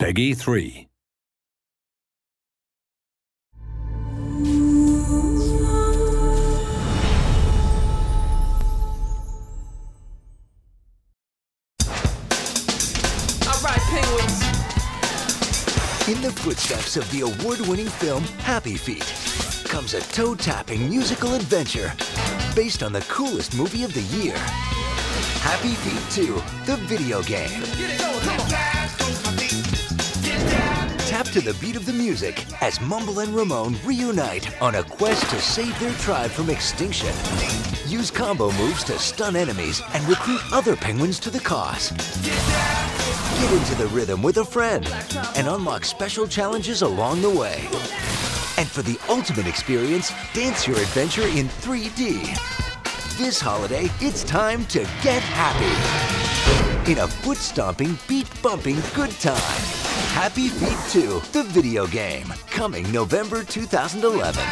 PEGI 3. All right, penguins. In the footsteps of the award-winning film Happy Feet comes a toe-tapping musical adventure based on the coolest movie of the year. Happy Feet 2, the video game. To the beat of the music as Mumble and Ramon reunite on a quest to save their tribe from extinction. Use combo moves to stun enemies and recruit other penguins to the cause. Get into the rhythm with a friend and unlock special challenges along the way. And for the ultimate experience, dance your adventure in 3D. This holiday, it's time to get happy. In a foot stomping, beat bumping good time. Happy Feet 2, the video game, coming November 2011.